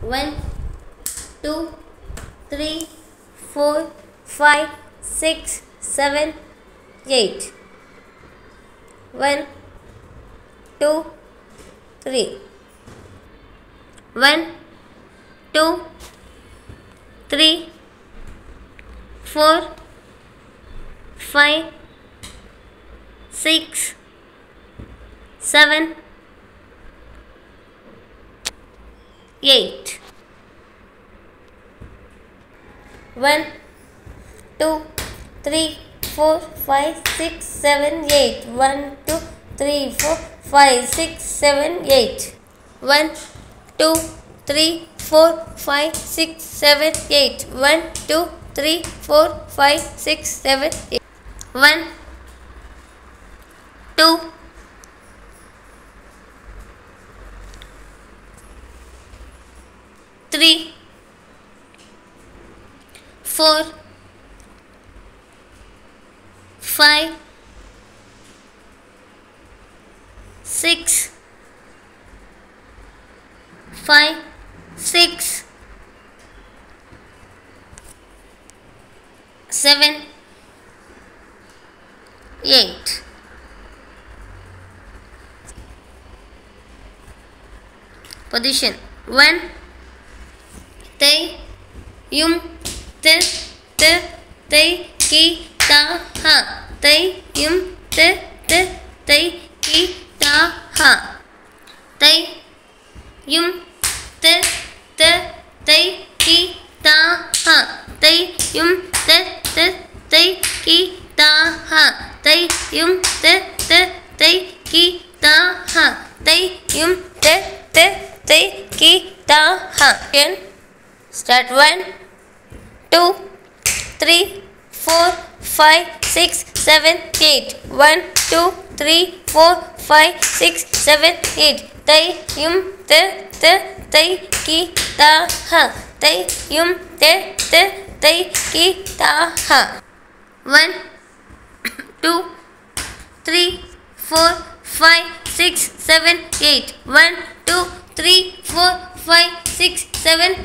One, two, three, four, five, six, seven, eight. One, two, three. One, two, three, four, five, six, seven, eight. One, two, three, four, five, six, seven, eight. One, two, three, four, five, six, seven, eight. One, two, three, four, five, six, seven, eight. One, two, three, four, five, six, seven, eight. One, two, three, four, five, six, five, six, seven, eight. Position one, they, yum, te, te, they, ki, ta, ha. They, yum, te, te, they, ki, ta, ha. They, yum, te, te, they, ki, ta, ha. They, yum, te, te, they, ki, ta, ha. They, yum, te, te, they, ki, ta, ha. They, yum, te, te, they, ki, ta, ha. Again. Start one, two, three, four, five, six, seven, eight. One, two, three, four, five, six, seven, eight. They, yum, te, te, they, ki, ta, ha. They, yum, te, te, they, ki, ta, ha. One, two, three, four, five, six, seven, eight. One, two, three, four, five, six, seven,